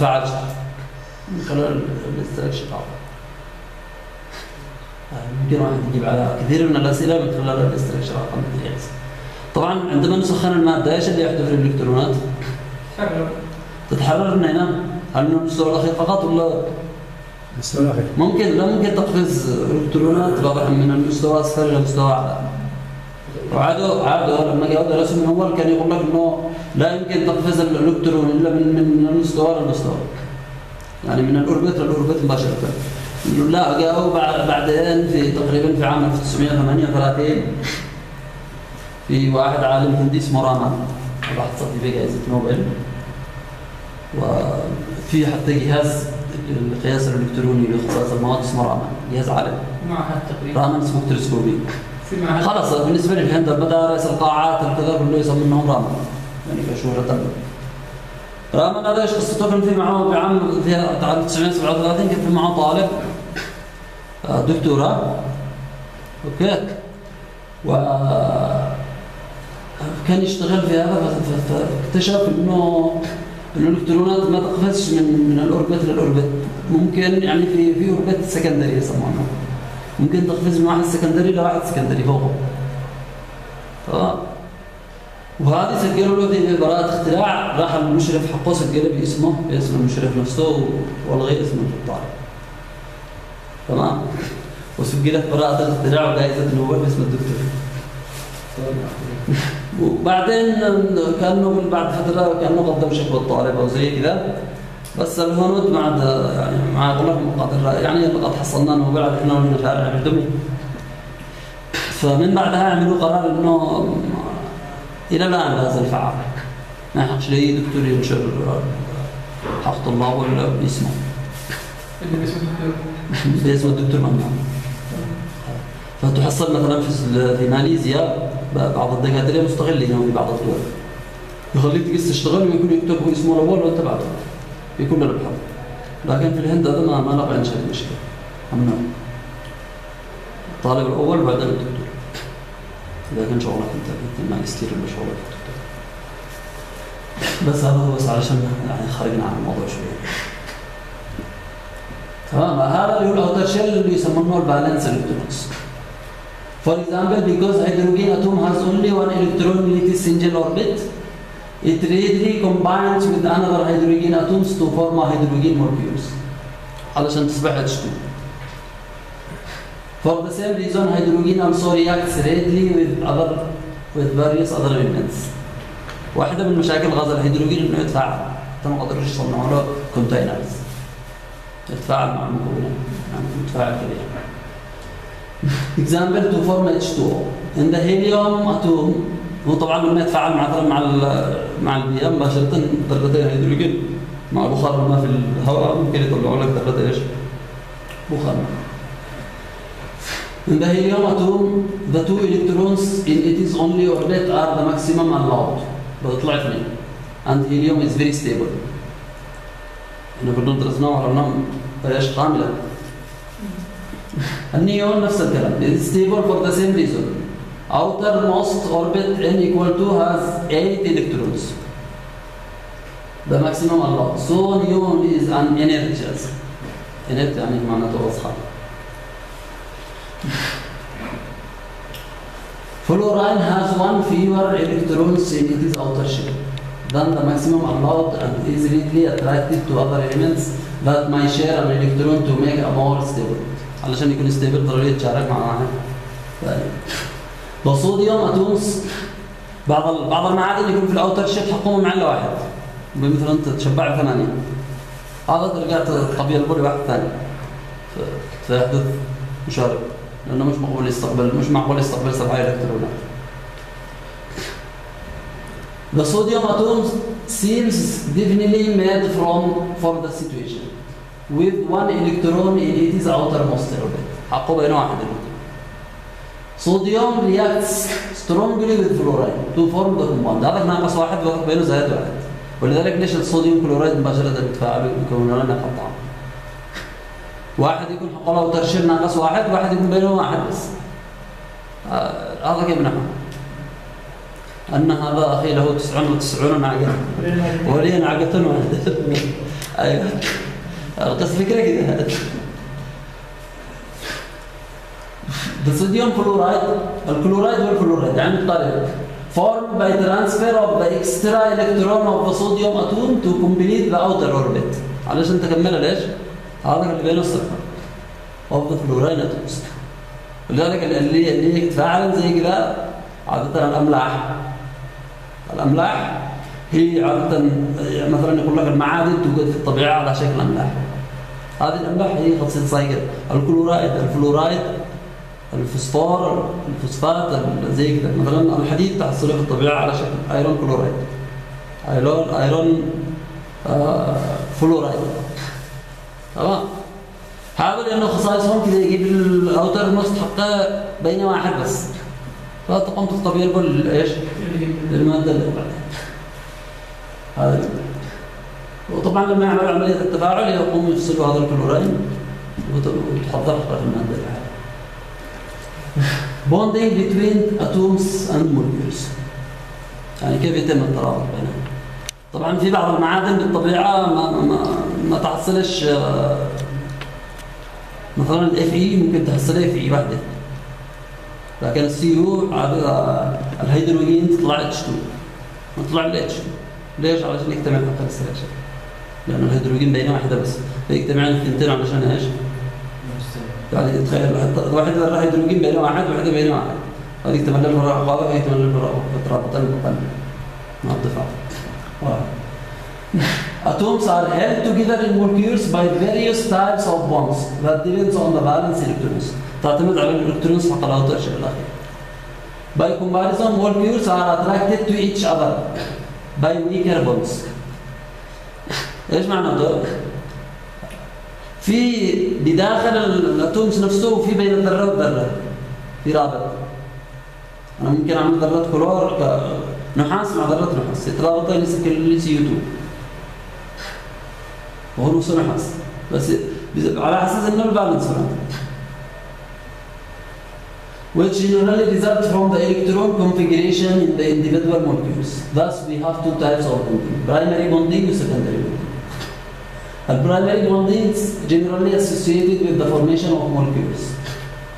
تفاعلش من خلال ال structure يمكن واحد يجيب على كثير من الأسئلة من خلال ال structure طبعا عندما نسخن المادة. إيش اللي يحدث للالكترونات؟ تتحرر. من هنا هل من المستوى الاخير فقط ولا؟ المستوى الاخير ممكن. لا ممكن تقفز الكترونات واضح من المستوى اسفل إلى مستوى أعلى. وعادوا عادوا لما جاوا درسوا من أول كان يقول لك إنه لا يمكن تقفز الإلكترون إلا من من المستوى للمستوى يعني من الاوربت للاوربت مباشرة. لا جاءوا بعدين في تقريبا في عام 1938 في واحد عالم هندي اسمه رامان. راح تصدي جائزة نوبل. وفي حتى جهاز القياس الإلكتروني لاختصاص المواد اسمه رامان. جهاز عالم. معهد تقريبا. رامان اسمه تلسكوبي. خلاص بالنسبة لي عند المدارس القاعات الكذا كله يسمونهم رامان. يعني كشهرة رامان هذا إيش قصته كان في معه في عام في 1937 كان في معه طالب دكتوراه okay و كان يشتغل في هذا فاكتشف انه الالكترونات ما تقفزش من من ال orbit لل orbit ممكن يعني في في orbit secondary يسمونه ممكن تقفز من واحد سكندري لواحد سكندري فوقه تمام وهذه سجلوا له في براءة اختراع. راح المشرف حقه سجله باسمه باسم المشرف نفسه والغي اسمه في الطالب. تمام؟ وسجلت براءة الاختراع وجائزة نوبل باسم الدكتور. وبعدين كأنه بعد فترة كأنه قدم شكوى الطالب أو زي كذا. بس الهنود بعد يعني مع أقول لكم يعني لقد حصلنا نوبل على إحنا من شارع الدمي فمن بعدها عملوا قرار إنه إلى الآن لا زال فعال ما يحقش لاي دكتور ينشر حق طلاب ولا باسمه اللي باسم الدكتور ممنوع. فتحصل مثلا في في ماليزيا بعض الدكاترة مستغلين في بعض الدول. يخليك تقيس تشتغل ويكون يكتب اسمه الأول وأنت بعده. كل الابحاث لكن في الهند هذا ما ما لقى إنشاء المشكلة ممنوع. الطالب الأول وبعدين الدكتور اذا كان شغلك انت ماجستير ولا شغلك بس هذا هو بس علشان يعني خارجين عن الموضوع شوية تمام هذا اللي هو الأوتر شيل اللي يسمونه البالانس الكترونز For example, because hydrogen atom has only one electron in its single orbit, it readily combines with another hydrogen atoms to form a hydrogen molecules. علشان تصبح H2. For the same reason, hydrogen also reacts readily with other with various other elements. واحدة من مشاكل غاز الهيدروجين انه يتفاعل، انت ما قدروش يصنعوا له كونتينرز. يتفاعل مع المكونات، متفاعل كبير. example to form H2O in the helium atom هو طبعا لما يتفاعل مثلا مع مع البيئه مباشره ذرتين هيدروجين مع بخار الماء في الهواء ممكن يطلعوا لك ذرتين إيش؟ بخار ماء In the helium atom, the two electrons in its only orbit are the maximum allowed. بتطلع اثنين. And helium is very stable. احنا كنا درسناه وعرفناه ايش قامله. النيون نفس الكلام is stable for the same reason outermost orbit n equal to has 8 electrons the maximum allowed so neon is an inert gas inert يعني معناته أصحاب Fluorine has one fewer electrons in its outer shell than the maximum allowed and is readily attracted to other elements that might share an electron to make a more stable علشان يكون stable ضروري يتشارك مع واحد الصوديوم atoms بعض بعض المعادن يكون في ال outer shell حقهم معلة واحد مثلا انت تشبع ثمانية هذا رجعت الطبيعة البولي واحد ثاني فيحدث مشارك لأنه مش معقول يستقبل مش معقول يستقبل سبعة الكترونات The sodium atoms seems definitely made from for the situation with one electron in its outermost orbit حقه بين واحد. Sodium reacts strongly with fluoride to form the compound هذا ناقص واحد وهذا بينه زائد واحد ولذلك ليش الصوديوم كلورايد مباشرة يتفاعلوا يكونون لنا قطعة واحد يكون حقه له ترشيل ناقص واحد واحد يكون بينه واحد بس. آه هذا كيف نحن؟ أن هذا أخي له تسعون وتسعون ناقة. ولي ناقة واحدة. القصة فكرة كده. The sodium fluoride الكلورايد والفلورايد يعني الطريق formed by transfer of the extra electron of the sodium atom to complete the outer orbit علشان تكملها ليش؟ هذا اللي بينه الصفر of the fluorine atoms لذلك اللي اللي يتفاعل زي كذا عادة الأملاح. الأملاح هي عادة مثلا يقول لك المعادن توجد في الطبيعة على شكل أملاح. هذه الأملاح هي خاصة سايكل ال chloride ال fluoride الفوسفور الفوسفات زي كده. مثلا الحديد تحصله في الطبيعة على شكل iron chloride. iron iron آه فلورايد. تمام هذا لأنه خصائصهم كذا يجيب ال outermost حقه بين واحد بس. فتقوم تطبيق إيش؟ للماده اللي بعدها. هذا وطبعا لما يعمل عملية التفاعل يقوم يفصلوا هذا الكلوراين وتحضر المادة اللي bonding between atoms and molecules. يعني كيف يتم الترابط بينهم؟ طبعا في بعض المعادن بالطبيعة ما, ما تحصلش مثلا ال Fe ممكن تحصلها في واحدة لكن السي يو الهيدروجين تطلع H2 ما تطلع ال H ليش؟ علشان يجتمع حق ال structure لأنه الهيدروجين بينه واحدة بس. فيجتمعان الاثنتين علشان إيش؟ يعني تخيل واحد راح هيدروجين بين واحد وواحدة بين واحد. هذه يتملى ال outer هذا وهي يتملى ال outer مترابطين بالقلب مع الدفاع Atoms are held together in molecules by various types of bonds that depends on the valence electrons. تعتمد على ال electrons حق ال outer shell الاخير. By comparison, molecules are attracted to each other by weaker bonds. إيش معنى ده؟ في بداخل ال atoms نفسه وفي بين الذره والذره في رابط أنا ممكن اعمل ذره كلور نحاس مع ذره نحاس يترابطين يسكن سي 2 وهو نفسه نحاس بس على أساس انه ال valence which generally result from the electron configuration in the individual molecules. Thus, we have two types of bonding, primary bonding and secondary bonding. The primary bonding is generally associated with the formation of molecules,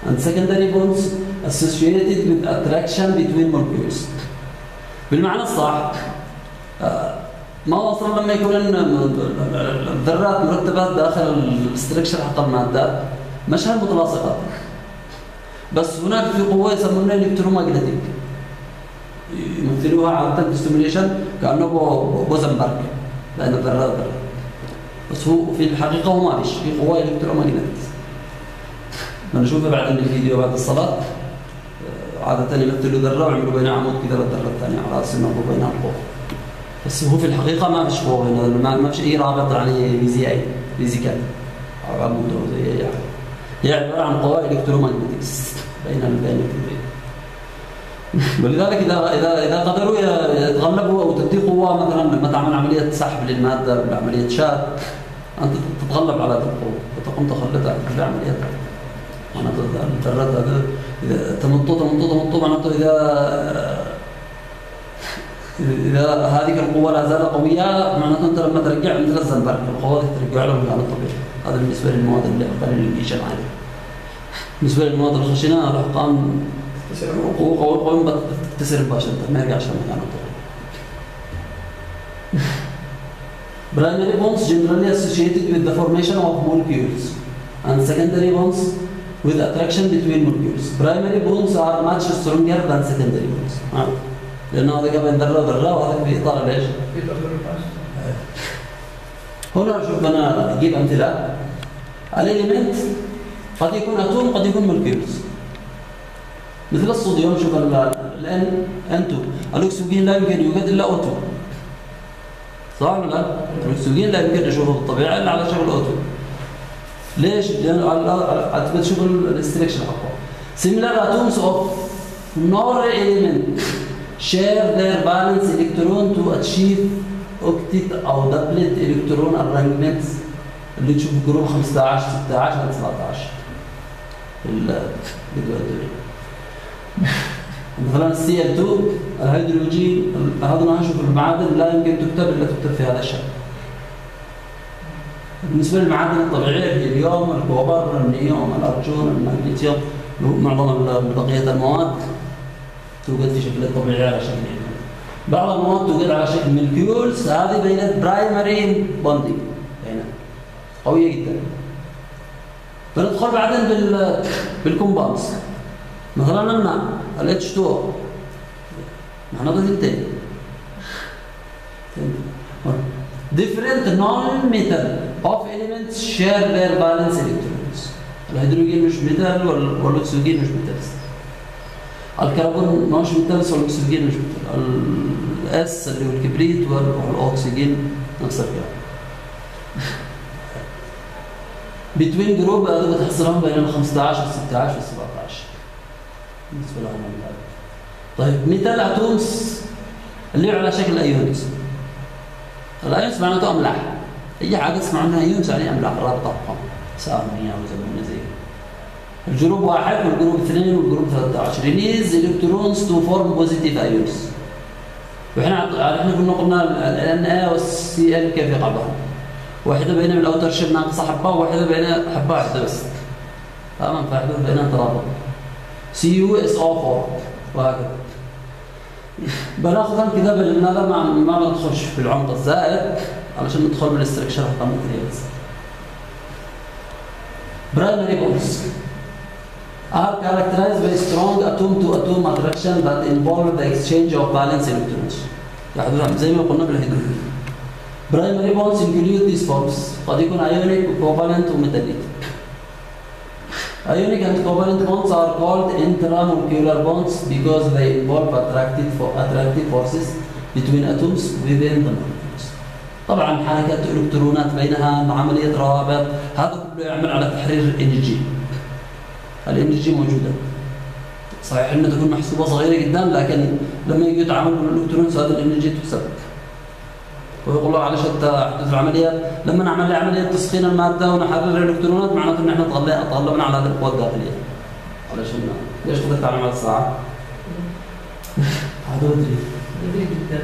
and secondary bonds associated with attraction between molecules. بالمعنى الصح ما وصل لما يكون الذرات مرتبات داخل ال structure حق المادة مش هالمتلاصقة بس هناك في قوة يسمونها electromagnetic يمثلوها عادة بال simulation كأنه بو زنبرك بين الذرات والذرات بس هو في الحقيقة هو ما فيش في قوة electromagnetic بنشوفها بعد الفيديو بعد الصلاة عادة يمثلوا ذرة ويعملوا بينها عمود كذا للذرة الثانية على أساس إنه بينها القوة بس هو في الحقيقة ما فيش بين ما فيش أي رابط يعني فيزيائي physical. عمود حاجة. هي عبارة عن قوى electromagnetics بين بين ولذلك اذا اذا إذا قدروا يتغلبوا أو تدي قوه مثلا لما تعمل عملية سحب للمادة ولا عمليه شاد أنت تتغلب على هذه القوه وتقوم تخلطها في عمليات معناته إذا تمطوا تمطوا تمطوا معناته إذا إذا هذه القوة لا زالت قوية معناته أنت لما ترجع مثل الزنبرك القوة ترجع له المكان الطبيعي هذا بالنسبة للمواد اللي أقل الانجيشن عادي بالنسبة للمواد الخشنة الأرقام قوة قوة قوة تكتسر مباشرة ما يرجعش لمكانه الطبيعي Primary bonds generally associated with the formation of molecules and secondary bonds with attraction between molecules. Primary bonds are much stronger than secondary bonds. لأنه هذا بين ذرة وذرة وهذا في إطار ليش؟ هنا شوف أنا أجيب أمثلة. ال element قد يكون atom قد يكون molecules. مثل الصوديوم شوف الآن N2 الأكسجين لا يمكن يوجد إلا O2 صح ولا لا؟ الأكسجين لا يمكن نشوفه بالطبيعة إلا على شكل O2 ليش؟ على تشوف ال structure حقه Similar atoms of non-metal element. Share their valence electron to achieve octet أو doublet electron arrangements اللي تشوف group 15 16 17 الفيديو مثلا ال Cl 2 الهيدروجين هذا أنا أشوف المعادن لا يمكن تكتب إلا تكتب في هذا الشكل. بالنسبة للمعادن الطبيعية الهيليوم ال copper النيوم الأرجون المغنيسيوم معظم بقية المواد. توجد في شكل طبيعي على شكل علمي. بعض المواد توجد على شكل molecules هذه بينت primary bonding. بينت قوية جدا. بندخل بعدين بال بال compounds. مثلا الماء ال H2O نحن ثنتين different non-metal of elements share their valence electrons. الهيدروجين مش metal والأكسجين مش metals الكربون مش metals والاكسجين مش اللي هو الكبريت والأكسجين نفس الكلام between group هذا بتحصلهم بين ال 15 وال 16 وال 17 بالنسبة لهم. طيب metal atoms اللي على شكل ions ال ions معناته أملاح. أي حاجة تسمع عنها ions يعني أملاح رابطة ارقام سامية زي ال group واحد وال group اثنين وال group 13 release electrons to form positive ions وإحنا إحنا كنا قلنا ال Na وال Cl كيف يقع واحدة بين ال outer shell ناقصة حبة وواحدة بين حبة واحدة بس. تمام؟ فيحدث بينها ترابط. CuSO 4 وهكذا. بناخذهم كذا هذا ما ما بنخش في العمق الزائد علشان ندخل بالاستركشر حق الماتريالز primary bonds are characterized by strong atom to atom attraction that involve the exchange of valence electrons زي ما قلنا بالهيدروجين primary bonds include these forms قد يكون ionic covalent وميتاليك Ionic and covalent bonds are called intramolecular bonds because they involve attractive, for, attractive forces between atoms within the molecules. طبعا حركة الكترونات بينها عملية روابط هذا كله يعمل على تحرير ال energy. ال energy موجودة. صحيح انها تكون محسوبة صغيرة جدا لكن لما يجي يتعامل مع ال electrons هذا ال energy تكسب. ويقول له علشان تحدث العملية لما نعمل لي عملية تسخين المادة ونحرر الإلكترونات معناته ان إحنا تغلبنا على هذه القوى الداخلية. علشان ليش قدرت على الساعة؟ هذا جميل جدا.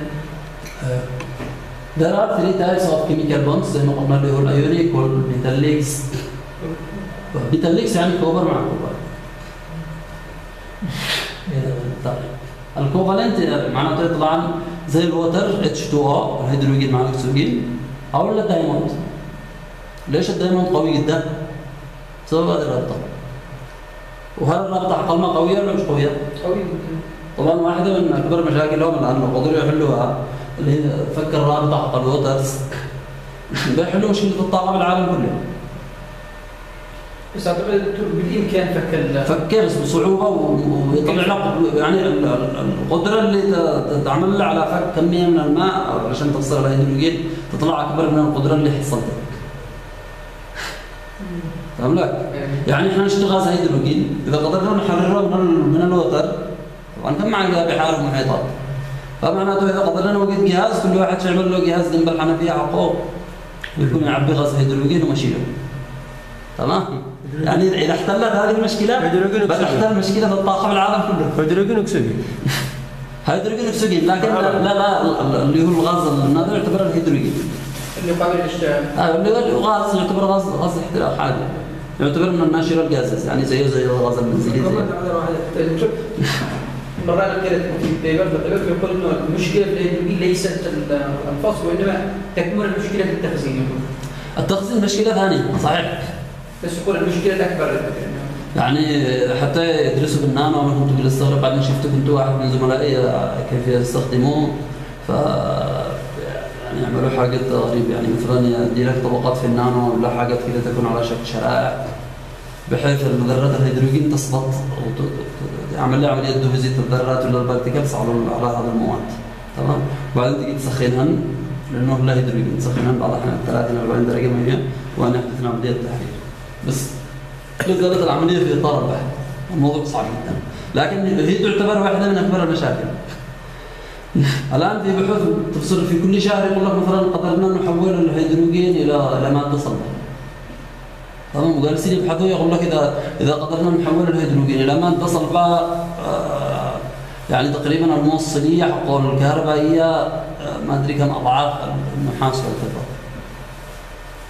There are three types of chemical bonds. زي ما قلنا اللي هو ال ionic وال metallics metallics يعني copper مع copper ال covalent معناته يطلع زي ال water H2O الهيدروجين مع الأكسجين. أو ال diamond ليش ال diamond قوي جدا؟ بسبب هذه الرابطة. وهل الرابطة حقلنا قوية ولا مش قوية؟ قوي جدا. طبعا واحدة من أكبر مشاكلهم الآن قدروا يحلوها اللي هي فك الرابطة حق الوترز. بيحلوا مشكله الطاقة بالعالم كله. بس اعتقد بالإمكان فك بس بصعوبه ويطلع لك يعني ال- ال- القدرة اللي تعمل على فك كمية من الماء عشان تفصل الهيدروجين تطلع أكبر من القدرة اللي حصلت فاهم لك؟ يعني إحنا نشتغل غاز هيدروجين إذا قدرنا نحرره من من الوتر طبعا كم معنا بحار ومحيطات فمعناته إذا قدرنا نوجد جهاز كل واحد يعمل له؟ جهاز جنب الحنفيه عقوب ويكون يعبي غاز هيدروجين ومشيله. تمام؟ يعني إذا احتلت هذه المشكلة هيدروجين بل. احتل مشكلة الطاقه بالعالم كله. هيدروجين أكسجين. هيدروجين أكسجين لكن لا لا ال- اللي هو الغاز النادر يعتبر الهيدروجين. اللي قابل للاشتعال. آه، اللي هو غاز يعتبر غاز غاز احتراق عادي يعتبر من ال natural gases يعني زيه زي الغاز المنزلي زي مرة أنا قرأت في paper يقول إنه المشكلة في الهيدروجين ليست ال- الفصل وإنما تكمن المشكلة في التخزين. التخزين مشكلة ثانية صحيح. بس يقول المشكلة الأكبر يعني حتى يدرسوا بالنانو أنا كنت بالاستغرب بعدين شفت كنت واحد من زملائي كيف يستخدموه. ف يعني يعملوا حاجات غريبة. يعني مثلا يدي لك طبقات في النانو ولا حاجات كذا تكون على شكل شرائح بحيث ان ذرات الهيدروجين تسقط أو ت- ت- يعمل لها عملية deposit الذرات ولا ال particles على على هذه المواد. تمام؟ وبعدين تيجي تسخنهن لأنه لا هيدروجين تسخنهن بعض الأحيان 30 40 درجة مئوية وان يحدث عمليه تحرير. بس لزالت العملية في اطار البحث الموضوع صعب جدا. لكن هي تعتبر واحدة من أكبر المشاكل. الآن في بحوث تفصل في كل شهر يقول لك مثلا قدرنا نحول الهيدروجين إلى إلى مادة صلبة. تمام؟ وجالسين يبحثوا يقول لك اذا إذا قدرنا نحول الهيدروجين إلى مادة صلبة آه، يعني تقريبا الموصلية حق الكهربائية آه، ما أدري كم أضعاف النحاس والفضه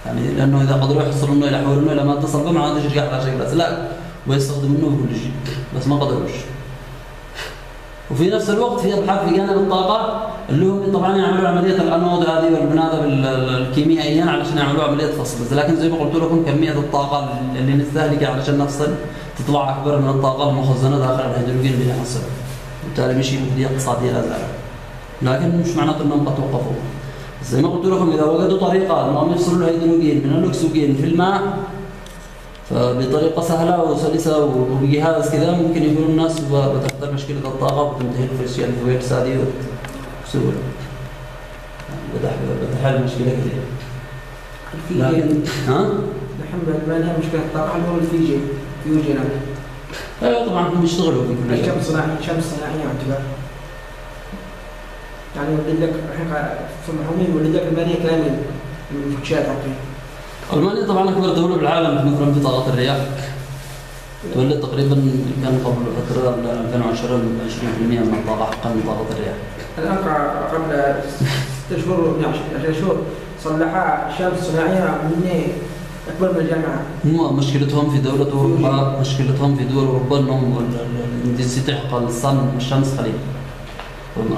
يعني لأنه إذا قدروا يحصلونه إلى يحولونه إلى ماده صلبه معناته يرجع على شكل اسلاك ويستخدمونه في كل شيء بس ما قدروش. وفي نفس الوقت في أبحاث في جانب الطاقة اللي هم طبعا يعملوا عملية الانود هذه والبناده الكيميائيا علشان يعملوا عملية فصل بس. لكن زي ما قلت لكم كمية الطاقة اللي نستهلكها علشان نفصل تطلع أكبر من الطاقة المخزنة داخل الهيدروجين اللي نحصله بالتالي مش مفيديه اقتصادية لا لكن مش معناته إنهم قد توقفوا. زي ما قلت لكم إذا وجدوا طريقة انهم يفصلوا الهيدروجين من الاكسجين في الماء. فبطريقة سهلة وسلسة وبجهاز كذا ممكن يقولوا الناس بتحل مشكلة الطاقة وتنتهي ال fossil fuels هذه بسهوله بتحل مشكلة كثيرة. لكن ها؟ الحين ما لها مشكلة الطاقة. اللي هو الفيجي فيوجي هناك أيوه طبعا هم بيشتغلوا. في كل شيء شمس صناعي شمس صناعية يعتبر يعني يولد لك الحين في المحرومين يولد لك المانيا كامل من حقين ألمانيا طبعا أكبر دولة بالعالم مثلا في طاقه الرياح. تولد تقريبا كان قبل فترة 2010 20% من الطاقة حقا من طاقة الرياح. الآن قبل ست شهور 10 شهور صلحها شمس صناعيه من أكبر من الجامعة. هم مشكلتهم في دولة أوروبا مشكلتهم في دول أوروبا أنهم الانتنسيتي حق الصن الشمس قليل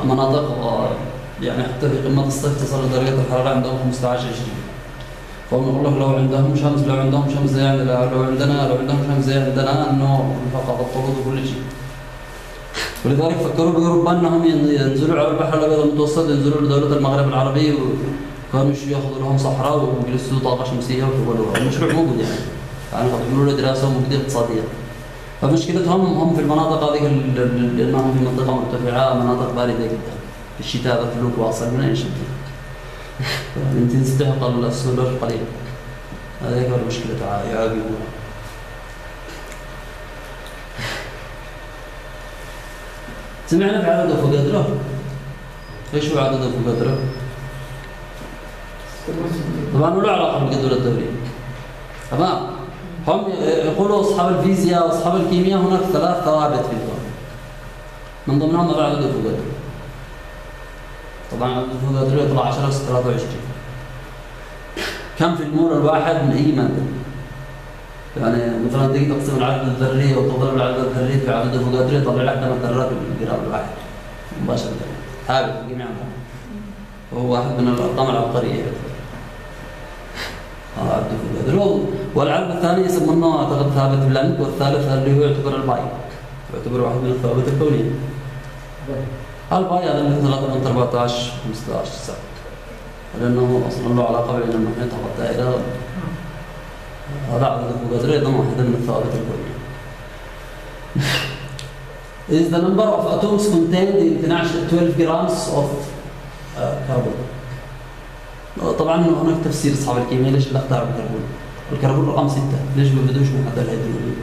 مناطق يعني حتى في قمة الصيف تصل درجة الحرارة عندهم 15 20 فهم يقول لك لو عندهم شمس لو عندهم شمس زي عندنا لو عندنا لو عندهم شمس زي عندنا إنه فقط الطرود وكل شيء. ولذلك فكروا باوروبا انهم ينزلوا على البحر الأبيض المتوسط ينزلوا لدوله المغرب العربي وكانوا ياخذوا لهم صحراء ويجلسوا طاقة شمسية ويقولوا المشروع موجود يعني. يعني يعملوا له دراسة ومجديه اقتصادية. فمشكلتهم هم في المناطق هذه لانهم في منطقة مرتفعة مناطق بارده جدا. في الشتاء بتلوك واصل من اي شيء يمكن تستحق السولر قليل. هذه أكبر مشكلة يعاقبوها سمعنا في عدد أفوقادرو إيش هو عدد أفوقادرو؟ طبعا له علاقة بالجدول الدوري تمام. هم يقولوا أصحاب الفيزياء وأصحاب الكيمياء هناك ثلاث ثوابت في الكون من ضمنهم عدد أفوقادرو طبعا عدد أفوقادرو يطلع 10 أس 23 كم في المول الواحد من أي مادة يعني مثلا تيجي تقسم العدد الذري أو تضرب العدد الذري في عدد افوكادرو يطلع لك ثمان ذرات بالجرام الواحد. مباشرة. ثابت في جميع وهو واحد من الأرقام العبقرية. أفوجادرو والعدد الثاني يسمونه اعتقد ثابت بلانك والثالث اللي هو يعتبر ال pi يعتبر واحد من الثوابت الكونية. ال pi هذا اللي 3 من 14 15 سنه لأنه أصلا له علاقة بين المحيط والدائره هذا عدد الفوقات أيضا واحدة من الثوابت الكونية. is the number of atoms contained in 12 grams of uh, carbon. طبعا هناك تفسير اصحاب الكيمياء ليش اختاروا الكربون الكربون رقم ستة ليش ما بدوش حتى الهيدروجين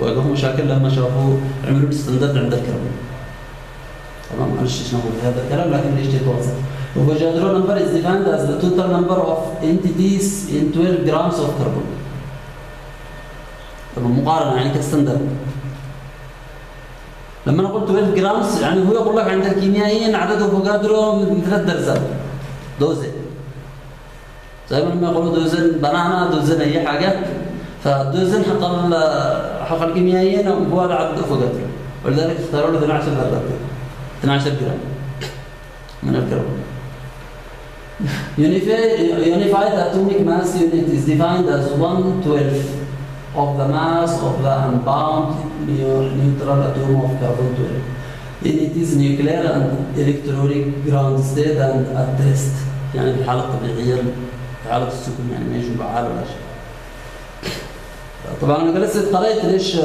واجهوا مشاكل لما شافوا عملوا ال standard عند الكربون. تمام معلش ناخذ هذا الكلام لكن ليش يتوظف Avogadro number is defined as the total number of entities in 12 grams of carbon. طبعا مقارنة يعني ك standard. لما نقول 12 grams يعني هو يقول لك عند الكيميائيين عدد أفوجادرو من ثلاث درزات dozen زي ما لما يقولوا dozen banana dozen اي حاجة فال dozen حق حق الكيميائيين هو عدد أفوجادرو ولذلك اختاروا له 12 ذرات 12 جرام من الكربون Unified atomic mass unit is defined as 1 12th of the mass of the unbound neutral atom of carbon 12. in its nuclear and electronic ground state and at rest. يعني في الحالة الطبيعية السكون يعني يجوا بعال ولا شيء. طبعا أنا جلست قريت ليش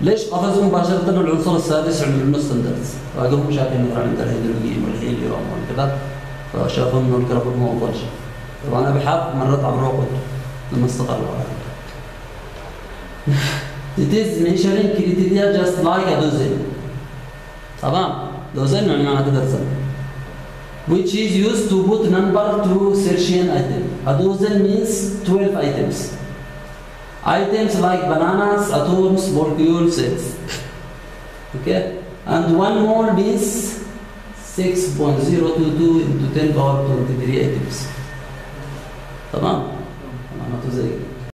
ليش قفزوا مباشرة العنصر السادس عملوا له standards؟ واجهوا مشاكل مثلا عند الهيدروجين والهيليوم وكذا فشافوا إنه الكربون ما شيء. طبعا ابحاث مرت عبر عقود لما استقروا It is measuring criteria just like a dozen. تمام dozen يعني معناته درزن. Which is used to put number to Sertian item. A dozen means 12 items. Items like bananas, atoms, molecules, sets. Okay? And one mole means 6.022 into 10 power 23 items. تمام؟